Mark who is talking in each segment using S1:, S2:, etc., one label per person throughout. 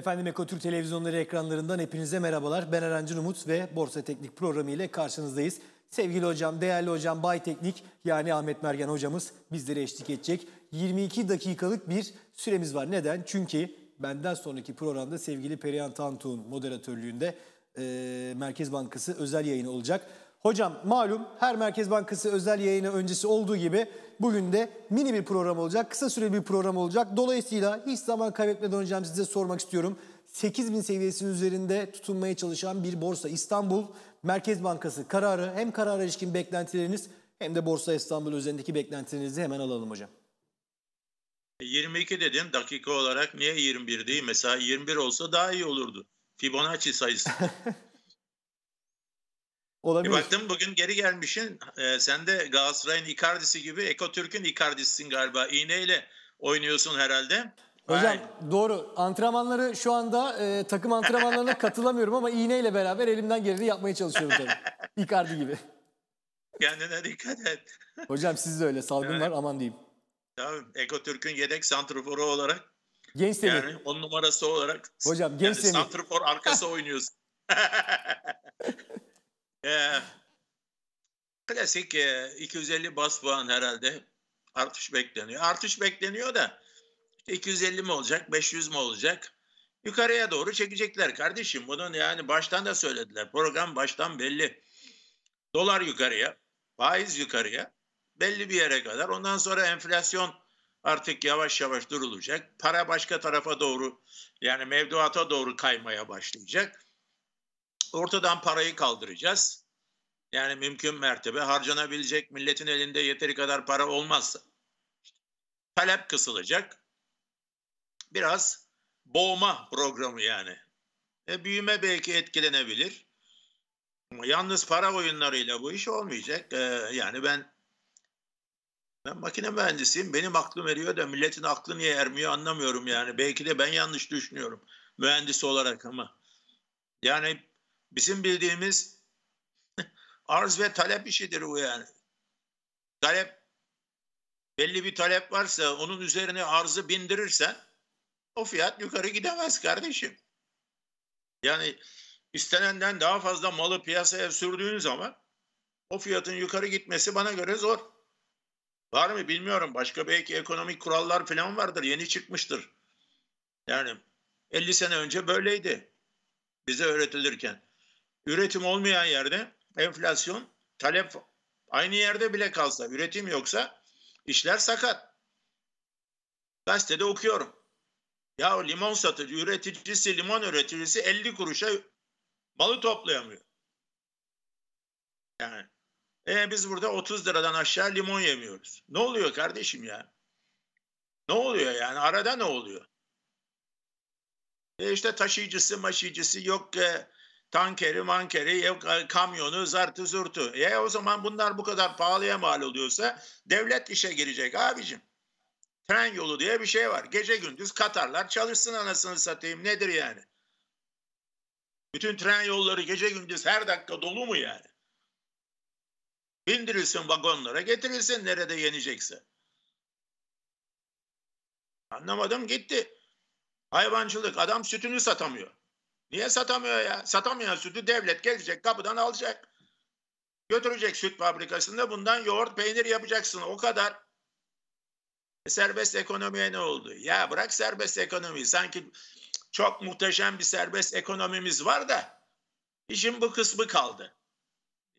S1: Efendim Ekotürk televizyonları ekranlarından hepinize merhabalar. Ben Erancın Umut ve Borsa Teknik programı ile karşınızdayız. Sevgili hocam, değerli hocam Bay Teknik yani Ahmet Mergen hocamız bizlere eşlik edecek. 22 dakikalık bir süremiz var. Neden? Çünkü benden sonraki programda sevgili Perihan Tantuğ'un moderatörlüğünde e, Merkez Bankası özel yayını olacak. Hocam malum her Merkez Bankası özel yayını öncesi olduğu gibi bugün de mini bir program olacak. Kısa süreli bir program olacak. Dolayısıyla hiç zaman kaybetmeden hocam size sormak istiyorum. 8000 seviyesinin üzerinde tutunmaya çalışan bir borsa İstanbul Merkez Bankası kararı hem karara ilişkin beklentileriniz hem de Borsa İstanbul üzerindeki beklentilerinizi hemen alalım hocam.
S2: 22 dedin dakika olarak niye 21 değil? Mesela 21 olsa daha iyi olurdu. Fibonacci sayısı. Olabilir. Bir baktım bugün geri gelmişsin. Ee, sen de Galatasaray'ın Icardi'si gibi Ekotürk'ün Icardi'sisin galiba. İğneyle oynuyorsun herhalde.
S1: Hocam Vay. doğru. Antrenmanları şu anda e, takım antrenmanlarına katılamıyorum ama iğneyle beraber elimden geleni yapmaya çalışıyorum tabii. Icardi gibi.
S2: Kendine dikkat et.
S1: Hocam siz de öyle. Salgın evet. var aman diyeyim.
S2: Tabii. Ekotürk'ün yedek santrforu olarak.
S1: Genç seni.
S2: Yani on numarası olarak.
S1: Hocam genç yani seni.
S2: Santrfor arkası oynuyorsun. Ee, klasik e, 250 bas puan herhalde artış bekleniyor. Artış bekleniyor da 250 mi olacak, 500 mi olacak? Yukarıya doğru çekecekler kardeşim. Bunun yani baştan da söylediler. Program baştan belli. Dolar yukarıya, faiz yukarıya, belli bir yere kadar. Ondan sonra enflasyon artık yavaş yavaş durulacak. Para başka tarafa doğru yani mevduata doğru kaymaya başlayacak ortadan parayı kaldıracağız. Yani mümkün mertebe harcanabilecek milletin elinde yeteri kadar para olmazsa talep kısılacak. Biraz boğma programı yani. E, büyüme belki etkilenebilir. Yalnız para oyunlarıyla bu iş olmayacak. E, yani ben ben makine mühendisiyim. Benim aklım eriyor da milletin aklı niye ermiyor anlamıyorum yani. Belki de ben yanlış düşünüyorum mühendis olarak ama. Yani Bizim bildiğimiz arz ve talep işidir bu yani. Talep belli bir talep varsa onun üzerine arzı bindirirsen o fiyat yukarı gidemez kardeşim. Yani istenenden daha fazla malı piyasaya sürdüğün zaman o fiyatın yukarı gitmesi bana göre zor. Var mı bilmiyorum. Başka belki ekonomik kurallar falan vardır. Yeni çıkmıştır. Yani 50 sene önce böyleydi. Bize öğretilirken. Üretim olmayan yerde enflasyon, talep aynı yerde bile kalsa, üretim yoksa işler sakat. Gazetede okuyorum. Ya limon satıcı, üreticisi, limon üreticisi 50 kuruşa malı toplayamıyor. Yani e biz burada 30 liradan aşağı limon yemiyoruz. Ne oluyor kardeşim ya? Ne oluyor yani? Arada ne oluyor? E işte taşıyıcısı, maşıyıcısı yok e, tankeri, mankeri, kamyonu, zartı zurtu. E o zaman bunlar bu kadar pahalıya mal oluyorsa devlet işe girecek abicim. Tren yolu diye bir şey var. Gece gündüz Katarlar çalışsın anasını satayım. Nedir yani? Bütün tren yolları gece gündüz her dakika dolu mu yani? Bindirilsin vagonlara, getirilsin nerede yenecekse. Anlamadım gitti. Hayvancılık adam sütünü satamıyor. Niye satamıyor ya? Satamayan sütü devlet gelecek kapıdan alacak. Götürecek süt fabrikasında bundan yoğurt peynir yapacaksın. O kadar. Serbest ekonomiye ne oldu? Ya bırak serbest ekonomiyi. Sanki çok muhteşem bir serbest ekonomimiz var da işin bu kısmı kaldı.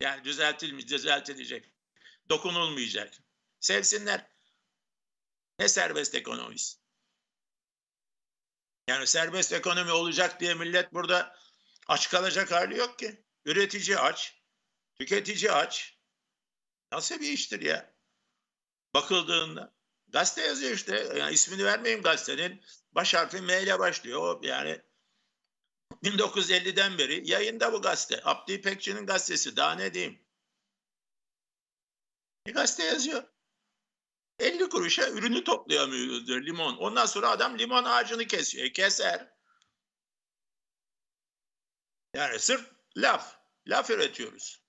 S2: Yani düzeltilmiş, düzeltilecek. Dokunulmayacak. Sevsinler. Ne serbest ekonomisi? Yani serbest ekonomi olacak diye millet burada aç kalacak hali yok ki. Üretici aç, tüketici aç. Nasıl bir iştir ya? Bakıldığında. Gazete yazıyor işte. Yani ismini vermeyeyim gazetenin. Baş harfi M ile başlıyor. Yani 1950'den beri yayında bu gazete. Abdi İpekçi'nin gazetesi. Daha ne diyeyim? Bir gazete yazıyor. 50 kuruşa ürünü toplayamıyordur limon. Ondan sonra adam limon ağacını kesiyor. E, keser. Yani sırf laf. Laf üretiyoruz.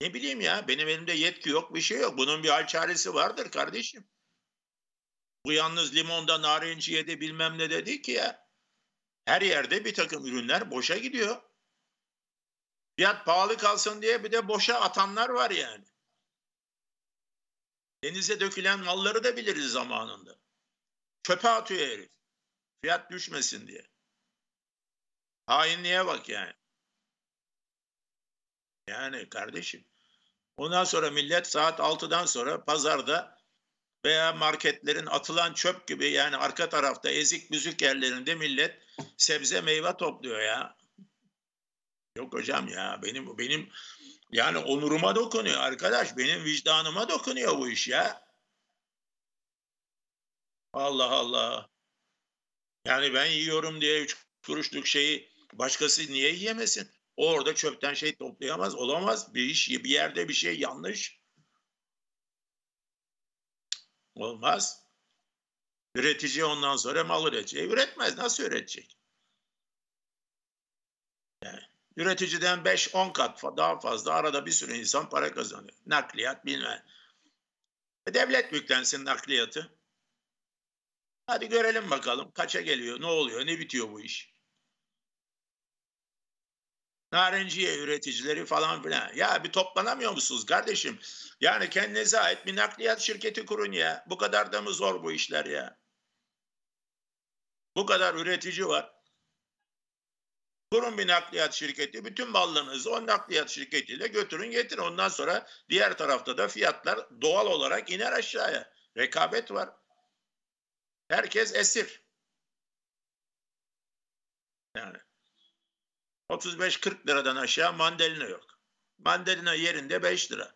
S2: Ne bileyim ya benim elimde yetki yok bir şey yok. Bunun bir hal çaresi vardır kardeşim. Bu yalnız limonda narenci yedi bilmem ne dedi ki ya. Her yerde bir takım ürünler boşa gidiyor. Fiyat pahalı kalsın diye bir de boşa atanlar var yani. Denize dökülen malları da biliriz zamanında. Çöpe atıyor herif. Fiyat düşmesin diye. Hainliğe bak yani. Yani kardeşim. Ondan sonra millet saat 6'dan sonra pazarda veya marketlerin atılan çöp gibi yani arka tarafta ezik büzük yerlerinde millet sebze meyve topluyor ya. Yok hocam ya benim benim yani onuruma dokunuyor arkadaş. Benim vicdanıma dokunuyor bu iş ya. Allah Allah. Yani ben yiyorum diye üç kuruşluk şeyi başkası niye yiyemesin? O orada çöpten şey toplayamaz. Olamaz. Bir iş, bir yerde bir şey yanlış. Olmaz. Üretici ondan sonra mal üretecek. Üretmez. Nasıl üretecek? Yani üreticiden 5-10 kat daha fazla arada bir sürü insan para kazanıyor. Nakliyat bilmem. E devlet yüklensin nakliyatı. Hadi görelim bakalım kaça geliyor, ne oluyor, ne bitiyor bu iş. Narenciye üreticileri falan filan. Ya bir toplanamıyor musunuz kardeşim? Yani kendinize ait bir nakliyat şirketi kurun ya. Bu kadar da mı zor bu işler ya? Bu kadar üretici var. Kurun bir nakliyat şirketi. Bütün mallarınızı o nakliyat şirketiyle götürün getirin. Ondan sonra diğer tarafta da fiyatlar doğal olarak iner aşağıya. Rekabet var. Herkes esir. Yani 35-40 liradan aşağı mandalina yok. Mandalina yerinde 5 lira.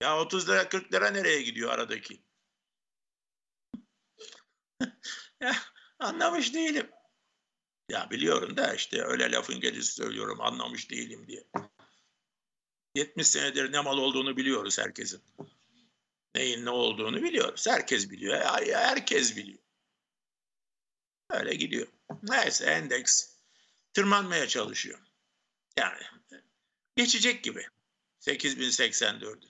S2: Ya 30 lira 40 lira nereye gidiyor aradaki? anlamış değilim. Ya biliyorum da işte öyle lafın gelişi söylüyorum anlamış değilim diye. 70 senedir ne mal olduğunu biliyoruz herkesin. Neyin ne olduğunu biliyoruz. Herkes biliyor. Herkes biliyor. Öyle gidiyor. Neyse endeks tırmanmaya çalışıyor. Yani geçecek gibi 8084'ü.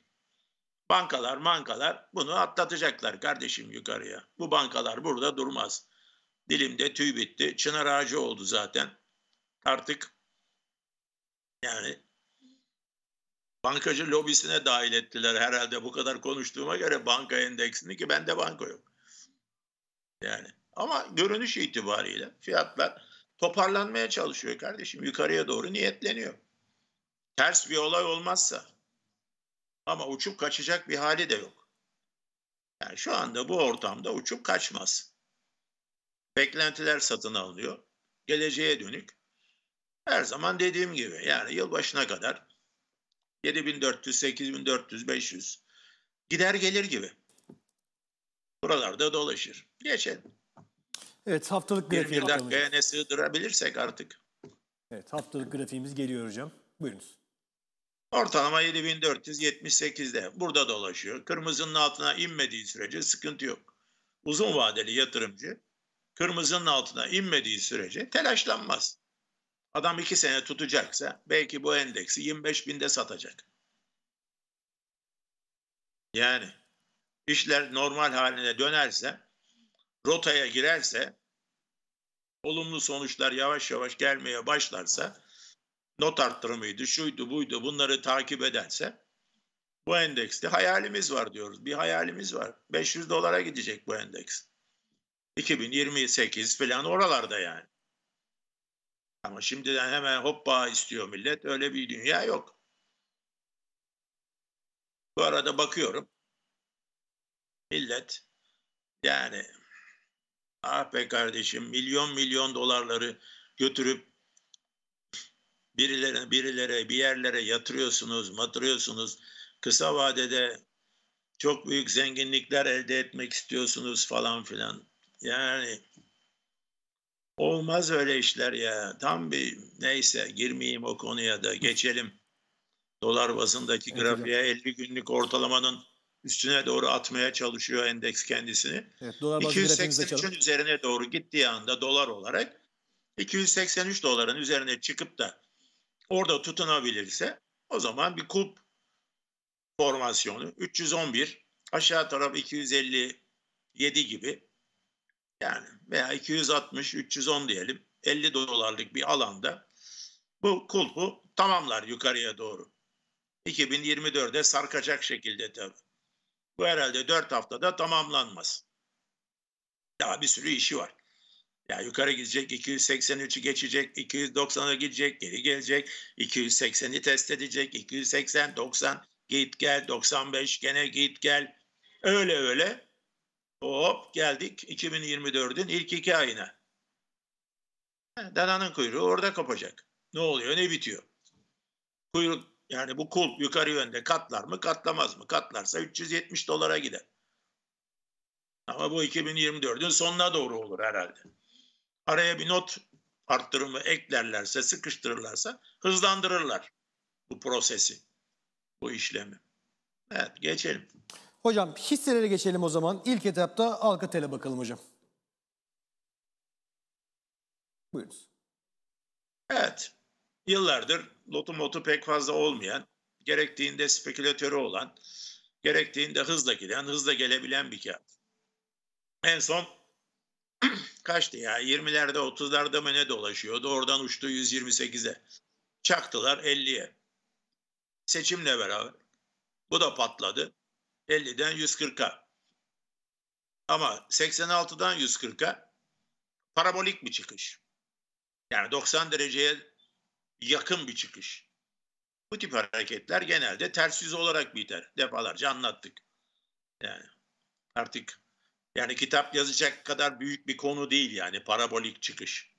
S2: Bankalar mankalar bunu atlatacaklar kardeşim yukarıya. Bu bankalar burada durmaz. Dilimde tüy bitti. Çınar ağacı oldu zaten. Artık yani bankacı lobisine dahil ettiler herhalde bu kadar konuştuğuma göre banka endeksini ki bende banka yok. Yani ama görünüş itibariyle fiyatlar toparlanmaya çalışıyor kardeşim. Yukarıya doğru niyetleniyor. Ters bir olay olmazsa ama uçup kaçacak bir hali de yok. Yani şu anda bu ortamda uçup kaçmaz. Beklentiler satın alınıyor. Geleceğe dönük. Her zaman dediğim gibi yani yılbaşına kadar 7400, 8400, 500 gider gelir gibi. Buralarda dolaşır. Geçelim.
S1: Evet haftalık grafiğe
S2: 21 dakikaya ne sığdırabilirsek artık.
S1: Evet haftalık grafiğimiz geliyor hocam. Buyurunuz.
S2: Ortalama 7478'de burada dolaşıyor. Kırmızının altına inmediği sürece sıkıntı yok. Uzun vadeli yatırımcı kırmızının altına inmediği sürece telaşlanmaz. Adam iki sene tutacaksa belki bu endeksi 25 binde satacak. Yani işler normal haline dönerse, rotaya girerse, olumlu sonuçlar yavaş yavaş gelmeye başlarsa, not arttırımıydı, şuydu buydu bunları takip ederse, bu endekste hayalimiz var diyoruz. Bir hayalimiz var. 500 dolara gidecek bu endeks. 2028 falan oralarda yani. Ama şimdiden hemen hoppa istiyor millet. Öyle bir dünya yok. Bu arada bakıyorum. Millet yani ah be kardeşim milyon milyon dolarları götürüp birilerine birilere bir yerlere yatırıyorsunuz, matırıyorsunuz. Kısa vadede çok büyük zenginlikler elde etmek istiyorsunuz falan filan. Yani olmaz öyle işler ya. Tam bir neyse girmeyeyim o konuya da geçelim. Dolar bazındaki evet, grafiğe hocam. 50 günlük ortalamanın üstüne doğru atmaya çalışıyor endeks kendisini. Evet, dolar 283'ün üzerine doğru gittiği anda dolar olarak 283 doların üzerine çıkıp da orada tutunabilirse o zaman bir kulp formasyonu 311 aşağı taraf 250 7 gibi yani veya 260 310 diyelim 50 dolarlık bir alanda bu kulpu tamamlar yukarıya doğru. 2024'de sarkacak şekilde tabii. Bu herhalde 4 haftada tamamlanmaz. Daha bir sürü işi var. Ya yukarı gidecek, 283'ü geçecek, 290'a gidecek, geri gelecek, 280'i test edecek, 280, 90, git gel, 95 gene git gel. Öyle öyle hop geldik 2024'ün ilk iki ayına. Dananın kuyruğu orada kopacak. Ne oluyor ne bitiyor? Kuyruk yani bu kul yukarı yönde katlar mı katlamaz mı? Katlarsa 370 dolara gider. Ama bu 2024'ün sonuna doğru olur herhalde. Araya bir not arttırımı eklerlerse, sıkıştırırlarsa hızlandırırlar bu prosesi, bu işlemi. Evet, geçelim.
S1: Hocam hisselere geçelim o zaman. İlk etapta Alcatel'e bakalım hocam. Buyurunuz.
S2: Evet. Yıllardır lotu motu pek fazla olmayan, gerektiğinde spekülatörü olan, gerektiğinde hızla giden, hızla gelebilen bir kağıt. En son kaçtı ya? 20'lerde 30'larda mı ne dolaşıyordu? Oradan uçtu 128'e. Çaktılar 50'ye. Seçimle beraber. Bu da patladı. 50'den 140'a. Ama 86'dan 140'a parabolik bir çıkış. Yani 90 dereceye yakın bir çıkış. Bu tip hareketler genelde ters yüz olarak biter. Defalarca anlattık. Yani artık yani kitap yazacak kadar büyük bir konu değil yani parabolik çıkış.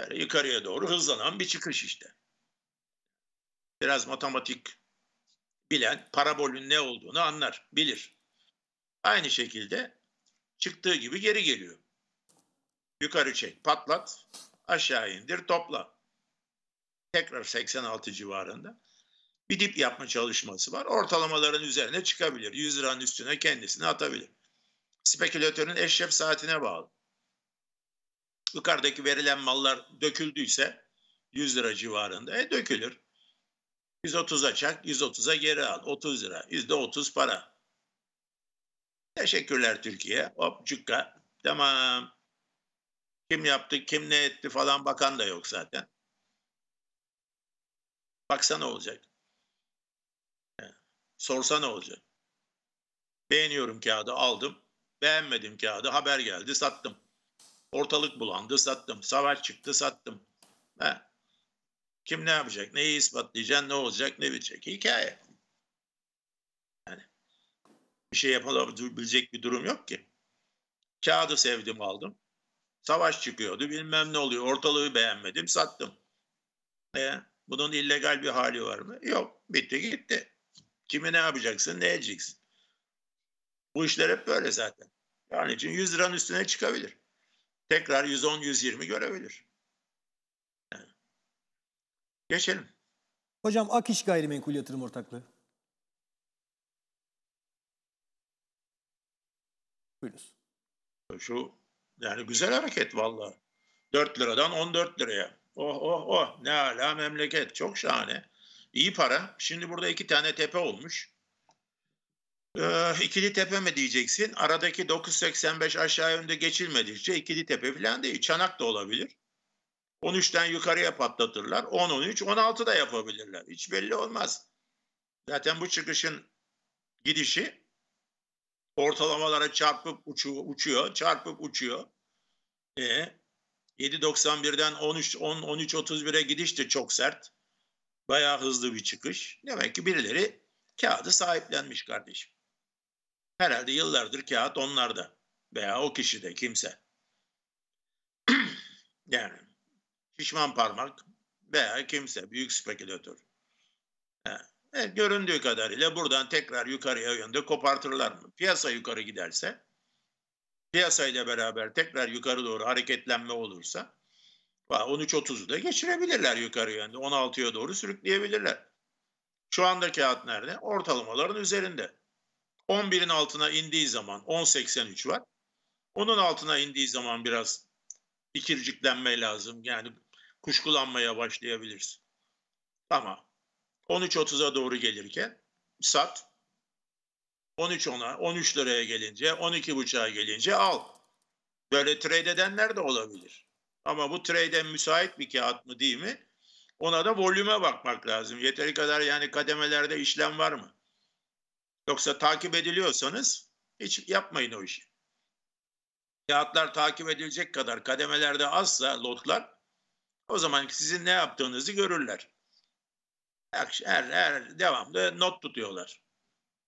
S2: Yani yukarıya doğru hızlanan bir çıkış işte. Biraz matematik bilen parabolün ne olduğunu anlar, bilir. Aynı şekilde çıktığı gibi geri geliyor. Yukarı çek, patlat, aşağı indir, topla. Tekrar 86 civarında bir dip yapma çalışması var. Ortalamaların üzerine çıkabilir. 100 liranın üstüne kendisini atabilir. Spekülatörün eşref saatine bağlı. Yukarıdaki verilen mallar döküldüyse 100 lira civarında e dökülür. 130'a çak, 130'a geri al. 30 lira, %30 para. Teşekkürler Türkiye. Hop cukka. Tamam. Kim yaptı, kim ne etti falan bakan da yok zaten. Baksa ne olacak? Sorsa ne olacak? Beğeniyorum kağıdı aldım. Beğenmedim kağıdı haber geldi sattım. Ortalık bulandı sattım. Savaş çıktı sattım. He. Kim ne yapacak? Neyi ispatlayacak? Ne olacak? Ne bitecek? Hikaye. Yani bir şey yapılabilecek bir durum yok ki. Kağıdı sevdim aldım. Savaş çıkıyordu bilmem ne oluyor. Ortalığı beğenmedim sattım. E, bunun illegal bir hali var mı? Yok. Bitti gitti. Kimi ne yapacaksın, ne edeceksin? Bu işler hep böyle zaten. Yani için 100 liranın üstüne çıkabilir. Tekrar 110-120 görebilir. Geçelim.
S1: Hocam Akiş Gayrimenkul Yatırım Ortaklığı. Buyurunuz.
S2: Şu yani güzel hareket valla. 4 liradan 14 liraya. Oh oh oh ne ala memleket. Çok şahane. İyi para. Şimdi burada iki tane tepe olmuş. Ee, ikili tepe mi diyeceksin? Aradaki 985 aşağı yönde geçilmedikçe ikili tepe falan değil. Çanak da olabilir. 13'ten yukarıya patlatırlar. 10, 13, 16 da yapabilirler. Hiç belli olmaz. Zaten bu çıkışın gidişi ortalamalara çarpıp uçuyor, uçuyor çarpıp uçuyor. E, 7.91'den 13, 10, 13, 31'e gidiş de çok sert. Bayağı hızlı bir çıkış. Demek ki birileri kağıdı sahiplenmiş kardeşim. Herhalde yıllardır kağıt onlarda veya o kişide kimse. yani şişman parmak veya kimse büyük spekülatör. Evet, göründüğü kadarıyla buradan tekrar yukarıya yönde kopartırlar mı? Piyasa yukarı giderse, piyasa ile beraber tekrar yukarı doğru hareketlenme olursa 13.30'u da geçirebilirler yukarı yönde. 16'ya doğru sürükleyebilirler. Şu anda kağıt nerede? Ortalamaların üzerinde. 11'in altına indiği zaman 10.83 var. Onun altına indiği zaman biraz ikirciklenme lazım. Yani kuşkulanmaya başlayabiliriz. Ama 13.30'a doğru gelirken sat. 13 ona, 13 liraya gelince, 12 buçuğa gelince al. Böyle trade edenler de olabilir. Ama bu trade'e müsait bir kağıt mı değil mi? Ona da volüme bakmak lazım. Yeteri kadar yani kademelerde işlem var mı? Yoksa takip ediliyorsanız hiç yapmayın o işi. Kağıtlar takip edilecek kadar kademelerde azsa lotlar o zaman sizin ne yaptığınızı görürler. Her, her, her devamlı not tutuyorlar.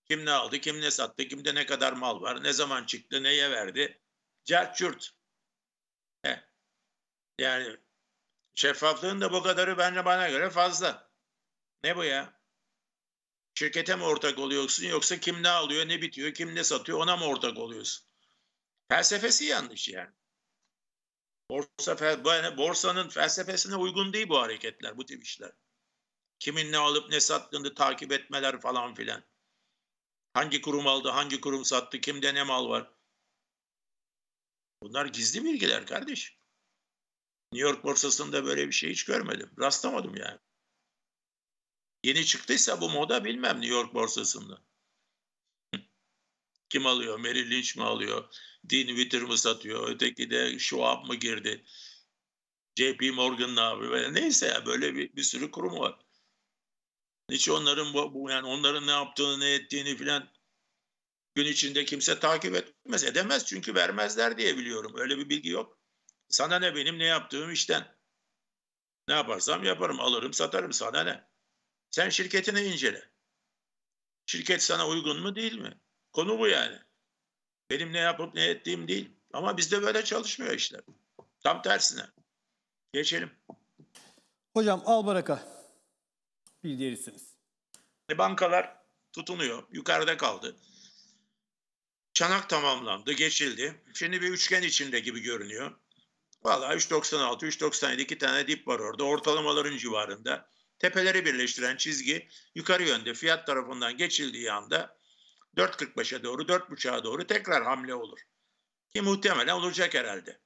S2: Kim ne aldı, kim ne sattı, kimde ne kadar mal var, ne zaman çıktı, neye verdi. Cert Yani şeffaflığın da bu kadarı bence bana göre fazla. Ne bu ya? Şirkete mi ortak oluyorsun yoksa kim ne alıyor, ne bitiyor, kim ne satıyor ona mı ortak oluyorsun? Felsefesi yanlış yani. Borsa, yani borsanın felsefesine uygun değil bu hareketler, bu tip işler. Kimin ne alıp ne sattığını takip etmeler falan filan. Hangi kurum aldı, hangi kurum sattı, kimde ne mal var. Bunlar gizli bilgiler kardeş. New York borsasında böyle bir şey hiç görmedim. Rastlamadım yani. Yeni çıktıysa bu moda bilmem New York borsasında. Kim alıyor? Merrill Lynch mi alıyor? Dean Witter mı satıyor? Öteki de Schwab mı girdi? JP Morgan ne yapıyor? Neyse ya böyle bir, bir sürü kurum var. Hiç onların bu, bu yani onların ne yaptığını ne ettiğini filan gün içinde kimse takip etmez. Edemez çünkü vermezler diye biliyorum. Öyle bir bilgi yok. Sana ne benim ne yaptığım işten. Ne yaparsam yaparım alırım satarım sana ne. Sen şirketini incele. Şirket sana uygun mu değil mi? Konu bu yani. Benim ne yapıp ne ettiğim değil. Ama bizde böyle çalışmıyor işler. Tam tersine. Geçelim.
S1: Hocam Albaraka bir diğerisiniz.
S2: E, bankalar tutunuyor. Yukarıda kaldı. Çanak tamamlandı, geçildi. Şimdi bir üçgen içinde gibi görünüyor. Valla 3.96, 3.97 iki tane dip var orada. Ortalamaların civarında. Tepeleri birleştiren çizgi yukarı yönde fiyat tarafından geçildiği anda 4.45'e doğru, 4.5'a doğru tekrar hamle olur. Ki muhtemelen olacak herhalde.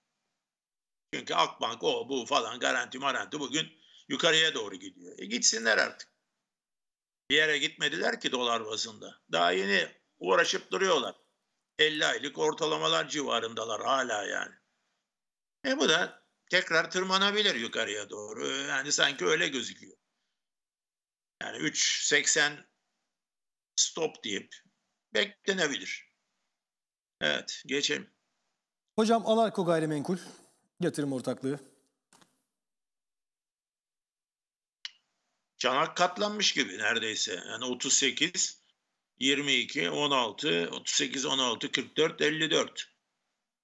S2: Çünkü Akbank o bu falan garanti maranti bugün yukarıya doğru gidiyor. E gitsinler artık. Bir yere gitmediler ki dolar bazında. Daha yeni uğraşıp duruyorlar. 50 aylık ortalamalar civarındalar hala yani. E bu da tekrar tırmanabilir yukarıya doğru. Yani sanki öyle gözüküyor. Yani 3.80 stop deyip beklenebilir. Evet geçelim.
S1: Hocam Alarko Gayrimenkul yatırım ortaklığı.
S2: Çanak katlanmış gibi neredeyse. Yani 38, 22, 16, 38, 16, 44, 54.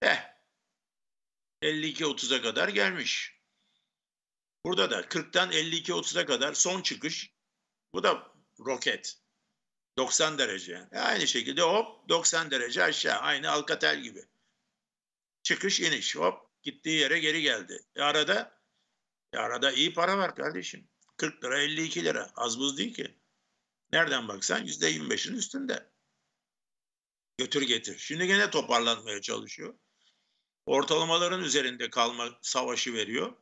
S2: Eh. 52, 30'a kadar gelmiş. Burada da 40'tan 52, 30'a kadar son çıkış. Bu da roket. 90 derece. E aynı şekilde hop 90 derece aşağı. Aynı Alcatel gibi. Çıkış iniş hop gittiği yere geri geldi. E arada e arada iyi para var kardeşim. 40 lira 52 lira az buz değil ki. Nereden baksan %25'in üstünde. Götür getir. Şimdi gene toparlanmaya çalışıyor. Ortalamaların üzerinde kalma savaşı veriyor.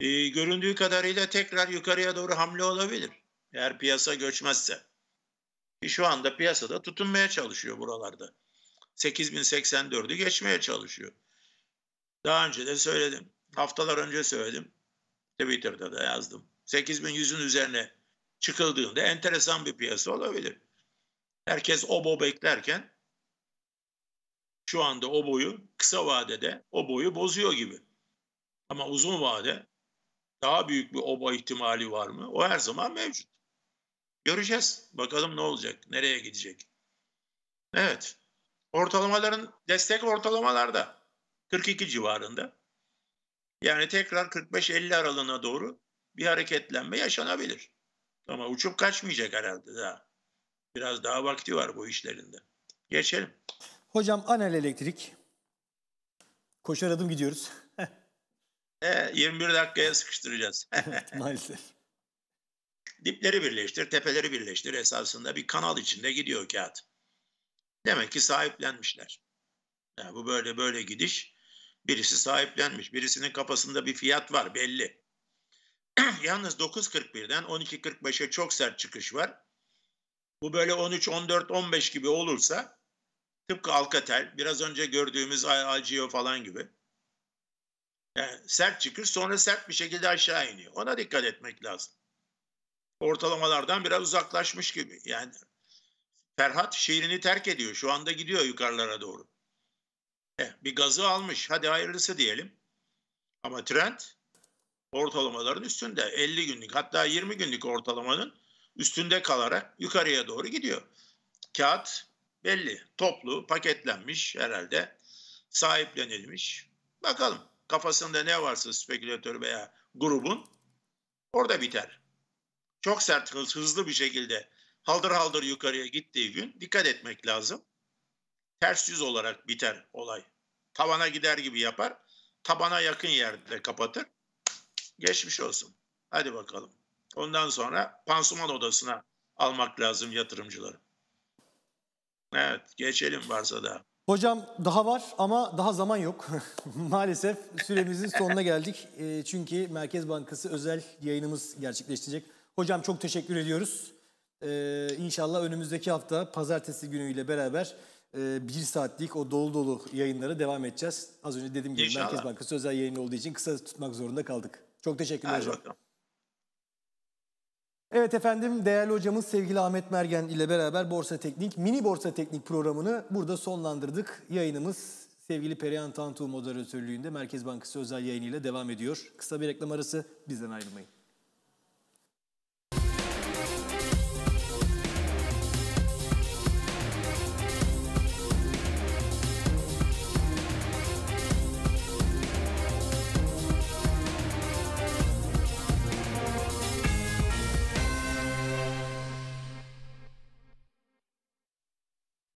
S2: Ee, göründüğü kadarıyla tekrar yukarıya doğru hamle olabilir. Eğer piyasa göçmezse. Şu anda piyasada tutunmaya çalışıyor buralarda. 8084'ü geçmeye çalışıyor. Daha önce de söyledim. Haftalar önce söyledim. Twitter'da da yazdım. 8100'ün üzerine çıkıldığında enteresan bir piyasa olabilir. Herkes obo beklerken şu anda o boyu kısa vadede o boyu bozuyor gibi. Ama uzun vade daha büyük bir oba ihtimali var mı? O her zaman mevcut. Göreceğiz. Bakalım ne olacak? Nereye gidecek? Evet. Ortalamaların destek ortalamalarda 42 civarında. Yani tekrar 45-50 aralığına doğru bir hareketlenme yaşanabilir. Ama uçup kaçmayacak herhalde daha. Biraz daha vakti var bu işlerinde. Geçelim.
S1: Hocam Anel Elektrik. Koşar adım gidiyoruz.
S2: e, 21 dakikaya sıkıştıracağız.
S1: Maalesef.
S2: Dipleri birleştir, tepeleri birleştir esasında bir kanal içinde gidiyor kağıt. Demek ki sahiplenmişler. Yani bu böyle böyle gidiş. Birisi sahiplenmiş. Birisinin kafasında bir fiyat var belli. Yalnız 9.41'den 12.45'e çok sert çıkış var. Bu böyle 13, 14, 15 gibi olursa tıpkı Alcatel, biraz önce gördüğümüz Agio falan gibi. Yani sert çıkır sonra sert bir şekilde aşağı iniyor. Ona dikkat etmek lazım. Ortalamalardan biraz uzaklaşmış gibi. Yani Ferhat şehrini terk ediyor. Şu anda gidiyor yukarılara doğru. Eh, bir gazı almış. Hadi hayırlısı diyelim. Ama trend ortalamaların üstünde. 50 günlük hatta 20 günlük ortalamanın üstünde kalarak yukarıya doğru gidiyor. Kağıt belli. Toplu, paketlenmiş herhalde. Sahiplenilmiş. Bakalım kafasında ne varsa spekülatör veya grubun orada biter. Çok sert, hızlı bir şekilde haldır haldır yukarıya gittiği gün dikkat etmek lazım. Ters yüz olarak biter olay. Tavana gider gibi yapar. Tabana yakın yerde kapatır. Geçmiş olsun. Hadi bakalım. Ondan sonra pansuman odasına almak lazım yatırımcıları. Evet geçelim varsa da.
S1: Hocam daha var ama daha zaman yok. Maalesef süremizin sonuna geldik. E, çünkü Merkez Bankası özel yayınımız gerçekleşecek. Hocam çok teşekkür ediyoruz. E, inşallah önümüzdeki hafta pazartesi günüyle beraber e, bir saatlik o dolu dolu yayınlara devam edeceğiz. Az önce dediğim gibi
S2: İnşallah.
S1: Merkez Bankası özel yayın olduğu için kısa tutmak zorunda kaldık. Çok teşekkürler
S2: Hadi
S1: hocam.
S2: bakalım.
S1: Evet efendim değerli hocamız sevgili Ahmet Mergen ile beraber Borsa Teknik, mini Borsa Teknik programını burada sonlandırdık. Yayınımız sevgili Perihan Tantu moderatörlüğünde Merkez Bankası özel yayınıyla devam ediyor. Kısa bir reklam arası bizden ayrılmayın.